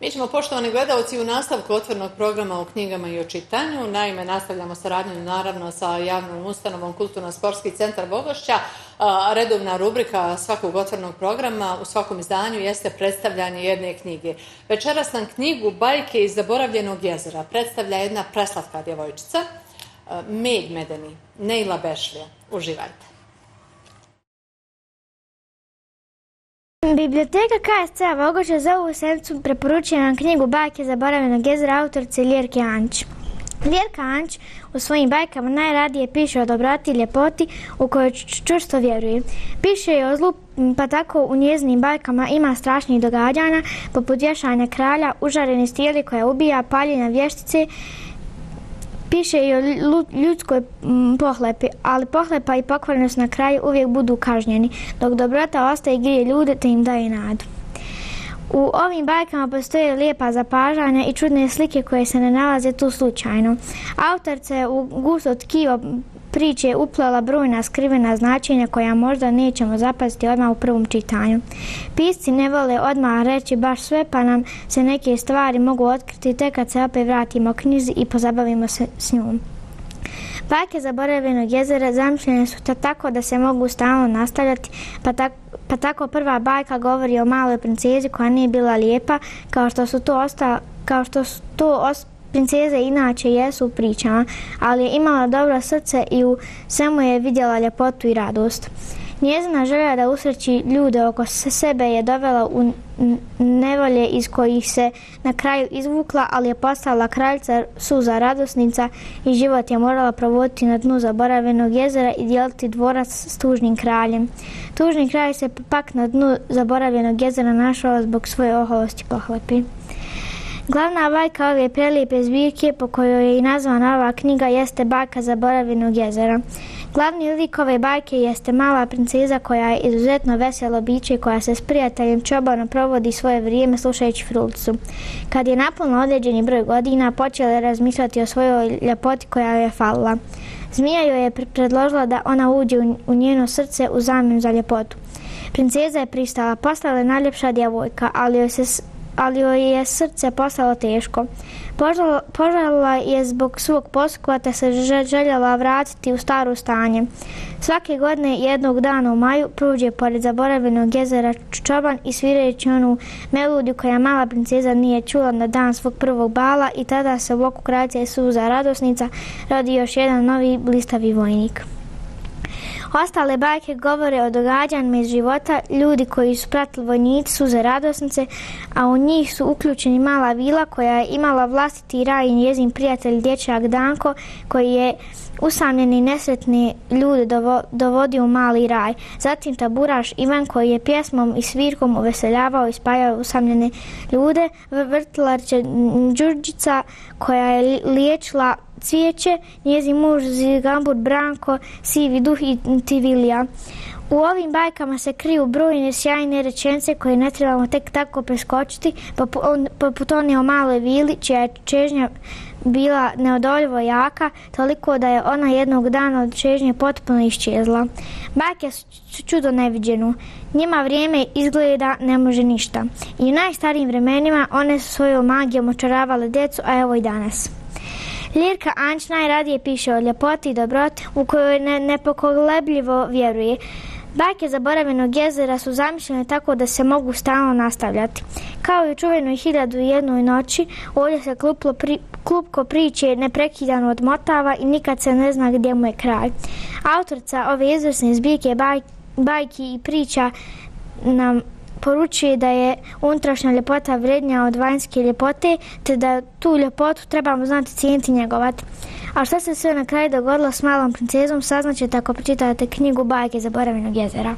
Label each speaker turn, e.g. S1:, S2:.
S1: Mi ćemo, poštovani gledalci, u nastavku otvornog programa o knjigama i o čitanju. Naime, nastavljamo saradnju naravno sa javnom ustanovom Kulturno-sportski centar Bogošća. Redovna rubrika svakog otvornog programa u svakom izdanju jeste predstavljanje jedne knjige. Večeras nam knjigu Bajke iz zaboravljenog jezera predstavlja jedna preslatka djevojčica, Med Medeni, Neila Bešlija. Uživajte.
S2: Biblioteka KSC Vogoće za ovu sedmicu preporučuje nam knjigu Bajke zaboravljenog jezera autorice Ljerke Anć. Ljerka Anć u svojim bajkama najradije piše o dobrati i ljepoti u kojoj čvrsto vjeruje. Piše i o zlu, pa tako u njezinim bajkama ima strašnih događanja, poput vješanja kralja, užareni stijeli koja ubija, paljenja vještice Piše i o ljudskoj pohlepi, ali pohlepa i pokvarnost na kraju uvijek budu kažnjeni, dok dobrota ostaje grije ljude te im daje nadu. U ovim bajkama postoje lijepa zapažanja i čudne slike koje se ne nalaze tu slučajno. Autorca je u gusto tkivo priče uplela brojna skrivena značenja koja možda nećemo zapaziti odmah u prvom čitanju. Pisci ne vole odmah reći baš sve pa nam se neke stvari mogu otkriti tek kad se opet vratimo knjizi i pozabavimo se s njom. Bajke zaboravljenog jezera zamišljene su to tako da se mogu stalno nastavljati, pa, pa tako prva bajka govori o maloj princezi koja nije bila lijepa, kao što su to ostalo, kao što su to princeze inače jesu u pričama, ali je imala dobro srce i u svemu je vidjela ljepotu i radost. Njezina želja da usreći ljude oko sebe je dovela u nevolje iz kojih se na kraju izvukla, ali je postala kraljica suza radosnica i život je morala provoditi na dnu zaboravljenog jezera i dijeliti dvorac s tužnim kraljem. Tužni kralj se pak na dnu zaboravljenog jezera našao zbog svoje oholosti pohlepi. Glavna bajka ove prelijepe zbirke po kojoj je i nazvana ova knjiga jeste bajka zaboravljenog jezera. Glavni lik ove bajke jeste mala princeza koja je izuzetno veselo biće koja se s prijateljem čobanom provodi svoje vrijeme slušajući frulicu. Kad je napunila određeni broj godina, počela je razmišljati o svojoj ljepoti koja joj je falila. Zmija joj je predložila da ona uđe u njeno srce u zamjenu za ljepotu. Princeza je pristala, postala je najljepša djevojka, ali joj se ali joj je srce postalo teško. Požalila je zbog svog poskova se željela vratiti u staro stanje. Svake godine jednog dana u maju prođe pored zaboravljenog jezera čoban i svirajući onu melodiju koja mala princeza nije čula na dan svog prvog bala i tada se u oku kraljice suza radosnica rodi još jedan novi blistavi vojnik. Ostale bajke govore o događanjima iz života, ljudi koji su pratili vojnici suze radosnice, a u njih su uključeni mala vila koja je imala vlastiti raj i njezin prijatelj dječak Danko koji je usamljeni nesretni ljude dovodio u mali raj. Zatim taburaš Ivan koji je pjesmom i svirkom uveseljavao i spajao usamljene ljude. Vrtlarče Đurđica koja je liječila cvijeće, njezin muž Zigambur Branko, Sivi duh i Tivilija. U ovim bajkama se kriju brojne sjajne rečence koje ne trebamo tek tako preskočiti, poput one o maloj vili čija je čežnja bila neodoljivo jaka, toliko da je ona jednog dana od čežnje potpuno iščezla. Bajke su čudo neviđenu. Njima vrijeme izgleda ne može ništa. I u najstarijim vremenima one su svojom magijom očaravale djecu, a evo i danas. Lirka Anč najradije piše o ljepoti i dobroti u kojoj ne, nepokolebljivo vjeruje. Bajke zaboravljenog jezera su zamišljene tako da se mogu stalno nastavljati. Kao i u čuvenoj hiljadu i jednoj noći, ovdje se kluplo pri, klupko priče neprekidano odmotava i nikad se ne zna gdje mu je kraj. Autorca ove izvrsne zbirke bajki i priča nam poručuje da je unutrašnja ljepota vrednija od vanjske ljepote, te da tu ljepotu trebamo znati cijeniti njegovati. A što se sve na kraju dogodilo s malom princezom saznaćete ako pročitate knjigu Bajke zaboravljenog jezera.